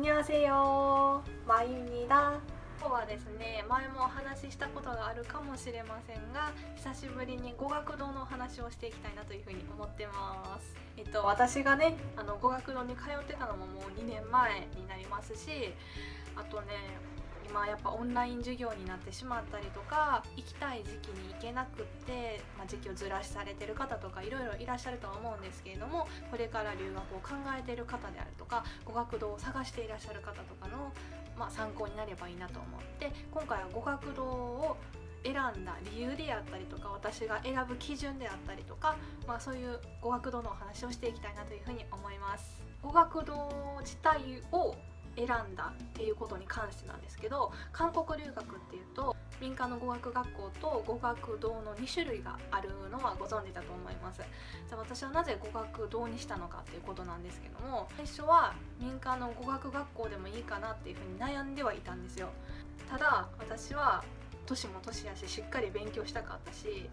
にゃせよまゆみだ今日はですね前もお話ししたことがあるかもしれませんが久しぶりに語学堂のお話をしていきたいなというふうに思ってます。えっと私がねあの語学堂に通ってたのももう2年前になりますしあとね今やっぱオンライン授業になってしまったりとか行きたい時期に行けなくって、まあ、時期をずらしされてる方とかいろいろいらっしゃるとは思うんですけれどもこれから留学を考えている方であるとか語学堂を探していらっしゃる方とかの、まあ、参考になればいいなと思って今回は語学堂を選んだ理由であったりとか私が選ぶ基準であったりとか、まあ、そういう語学堂のお話をしていきたいなというふうに思います。語学堂自体を選んだっていうことに関してなんですけど韓国留学っていうと民間の語学学校と語学堂の2種類があるのはご存知だと思います。じゃあ私はなぜ語学堂にしたのかっていうことなんですけども最初は民間の語学学校でもいいかなっていうふうに悩んではいたんですよ。ただ私は年も年やししっかり勉強したかったし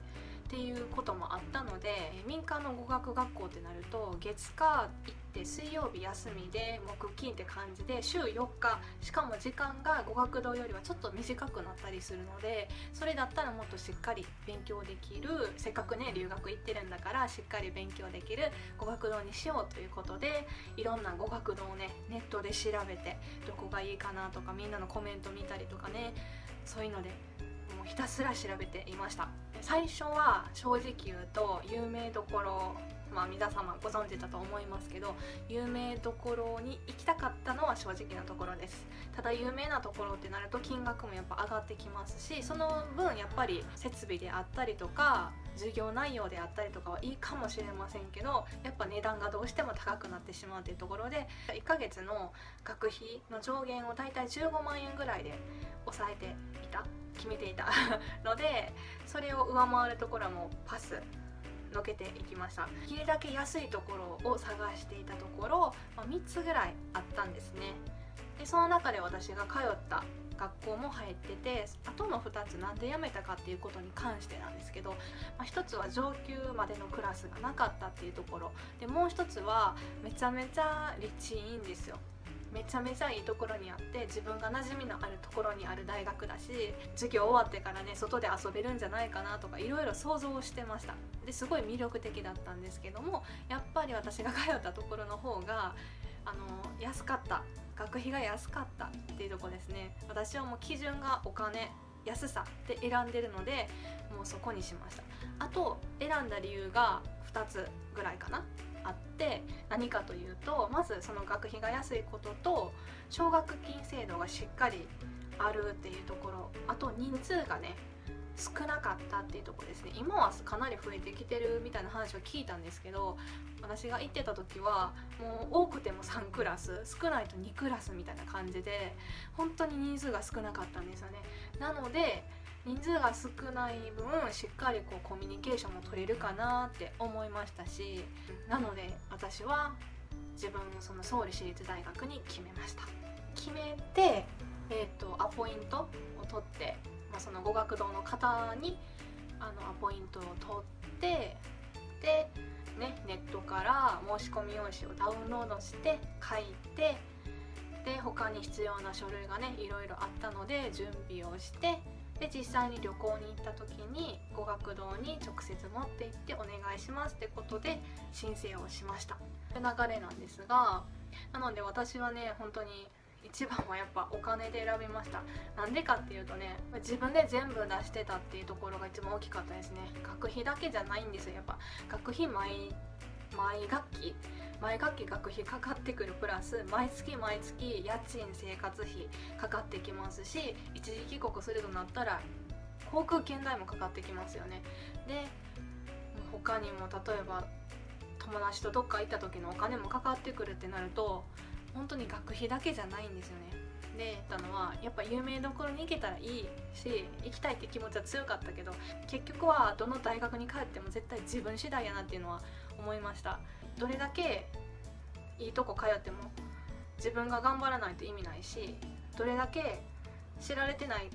っていうこともあったので民間の語学学校ってなると月火行って水曜日休みで木金って感じで週4日しかも時間が語学堂よりはちょっと短くなったりするのでそれだったらもっとしっかり勉強できるせっかくね留学行ってるんだからしっかり勉強できる語学堂にしようということでいろんな語学堂をねネットで調べてどこがいいかなとかみんなのコメント見たりとかねそういうのでもうひたすら調べていました。最初は正直言うと有名どころまあ皆様ご存知だと思いますけど有名どころに行きたかったのは正直なところです。ただ有名なところってなると金額もやっぱ上がってきますしその分やっぱり設備であったりとか授業内容であったりとかはいいかもしれませんけどやっぱ値段がどうしても高くなってしまうというところで1ヶ月の学費の上限を大体15万円ぐらいで抑えていた決めていたのでそれを上回るところもパスのけていきました。できるだけ安いところを探していたところ、まあ、3つぐらいあったんですね。でその中で私が通った学校も入っててあとの2つ何で辞めたかっていうことに関してなんですけど、まあ、1つは上級までのクラスがなかったっていうところ。でもう1つはめちゃめちゃ立地いいんですよ。めちゃめちゃいいところにあって自分が馴染みのあるところにある大学だし授業終わってからね外で遊べるんじゃないかなとかいろいろ想像してました。ですごい魅力的だったんですけどもやっぱり私が通ったところの方があの安かった学費が安かったっていうとこですね。私はもう基準がお金安さで選んでるのでもうそこにしました。あと選んだ理由が2つぐらいかな。あって何かというとまずその学費が安いことと奨学金制度がしっかりあるっていうところあと人数がね少なかったっていうとこですね。今はかなり増えてきてるみたいな話を聞いたんですけど私が行ってた時はもう多くても3クラス少ないと2クラスみたいな感じで本当に人数が少なかったんですよね。なので人数が少ない分しっかりこうコミュニケーションも取れるかなって思いましたしなので私は自分のその総理私立大学に決めました。決めて、えーと、アポイントを取って、まあ、その語学堂の方にあのアポイントを取ってで、ね、ネットから申し込み用紙をダウンロードして書いてで他に必要な書類がねいろいろあったので準備をしてで実際に旅行に行った時に語学堂に直接持って行ってお願いしますってことで申請をしました。流れなんですがなので私はね本当に一番はやっぱお金で選びました。なんでかっていうとね自分で全部出してたっていうところが一番大きかったですね。学費だけじゃないんですよやっぱ。学費毎毎学期毎学期学費かかってくるプラス毎月毎月家賃生活費かかってきますし一時帰国するとなったら航空券代もかかってきますよね。で他にも例えば友達とどっか行った時のお金もかかってくるってなると本当に学費だけじゃないんですよね。でたのはやっぱ有名どころに行けたらいいし行きたいって気持ちは強かったけど結局はどの大学に帰っても絶対自分次第やなっていうのは思いました。どれだけいいとこ通っても自分が頑張らないと意味ないしどれだけ知られてない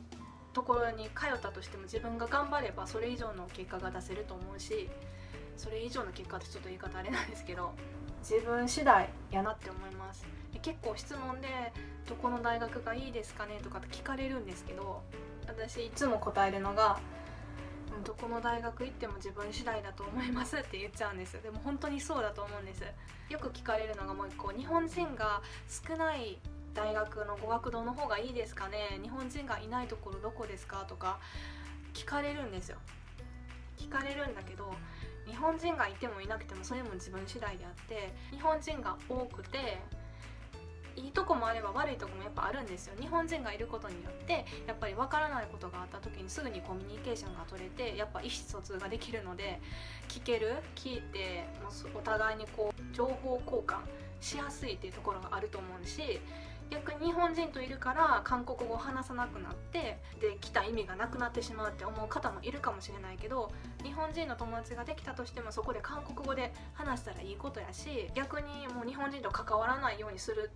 ところに通ったとしても自分が頑張ればそれ以上の結果が出せると思うしそれ以上の結果ってちょっと言い方あれなんですけど自分次第やなって思います。結構質問で「どこの大学がいいですかね?」とか聞かれるんですけど私いつも答えるのが「どこの大学行っても自分次第だと思います」って言っちゃうんですでも本当にそうだと思うんです。よく聞かれるのがもう一個日本人が少ない大学の語学堂の方がいいですかね？日本人がいないところどこですか？とか聞かれるんですよ。聞かれるんだけど日本人がいてもいなくてもそれも自分次第であって日本人が多くていいとこもあれば悪いとこもやっぱあるんですよ。日本人がいることによってやっぱり分からないことがあった時にすぐにコミュニケーションが取れてやっぱ意思疎通ができるので聞ける聞いてもうお互いにこう情報交換しやすいっていうところがあると思うし逆に日本人といるから韓国語を話さなくなってで来た意味がなくなってしまうって思う方もいるかもしれないけど日本人の友達ができたとしてもそこで韓国語で話したらいいことやし逆にもう日本人と関わらないようにする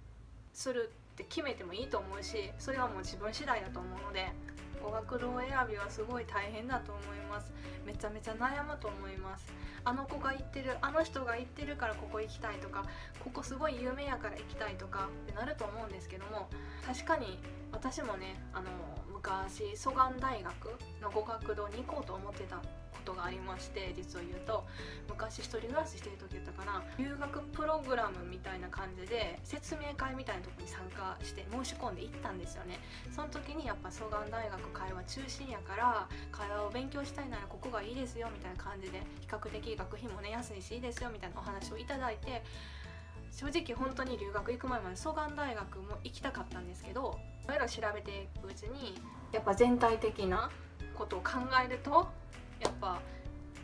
するって決めてもいいと思うしそれはもう自分次第だと思うので語学堂選びはすごい大変だと思います。めちゃめちゃ悩むと思います。あの子が行ってるあの人が行ってるからここ行きたいとかここすごい有名やから行きたいとかってなると思うんですけども確かに私もねあの昔蘇我大学の語学堂に行こうと思ってたことがありまして実を言うと。昔一人暮らししてる時やったかな留学プログラムみたいな感じで説明会みたいなとこに参加して申し込んで行ったんですよね。その時にやっぱ蘇我大学会話中心やから会話を勉強したいならここがいいですよみたいな感じで比較的学費もね安いしいいですよみたいなお話をいただいて正直本当に留学行く前まで蘇我大学も行きたかったんですけどいろいろ調べていくうちにやっぱ全体的なことを考えるとぱ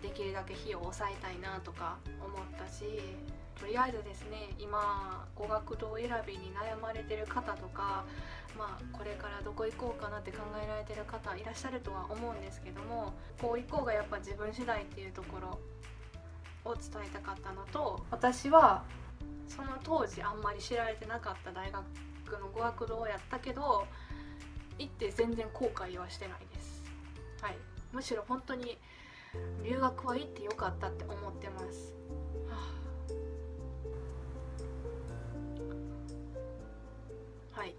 できるだけ費用を抑えたいなとか思ったしとりあえずですね今語学堂選びに悩まれてる方とかまあこれからどこ行こうかなって考えられてる方いらっしゃるとは思うんですけどもこう行こうがやっぱ自分次第っていうところを伝えたかったのと私はその当時あんまり知られてなかった大学の語学堂やったけど行って全然後悔はしてないです。はいむしろ本当に留学は行ってよかったって思ってます、はあ、はい。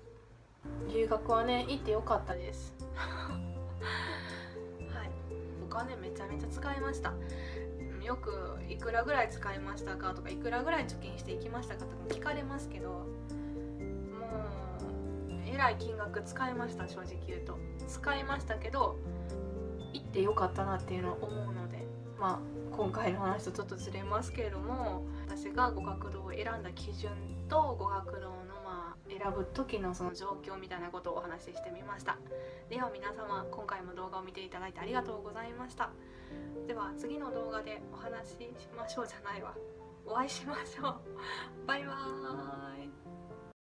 留学はね行ってよかったです。はい。お金めちゃめちゃ使いました。よくいくらぐらい使いましたかとかいくらぐらい貯金していきましたかとか聞かれますけどもうえらい金額使いました正直言うと。使いましたけど行ってよかったなっていうのは思うのでまあ今回の話とちょっとずれますけれども私が語学堂を選んだ基準と語学堂のまあ選ぶ時のその状況みたいなことをお話ししてみました。では皆様今回も動画を見ていただいてありがとうございました。では次の動画でお話ししましょうじゃないわ。お会いしましょう。バイバーイ。